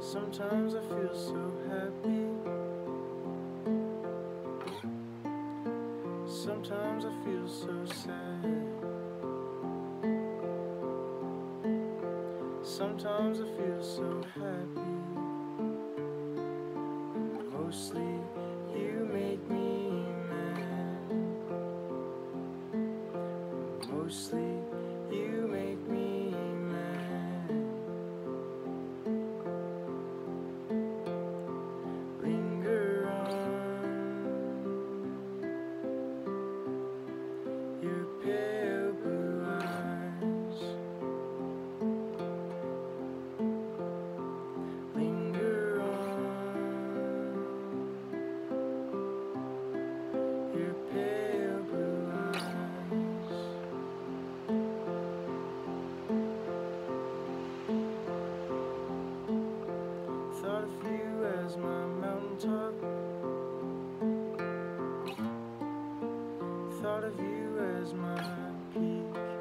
Sometimes I feel so happy. Sometimes I feel so sad. Sometimes I feel so happy. Mostly Mostly Thought of you as my peak.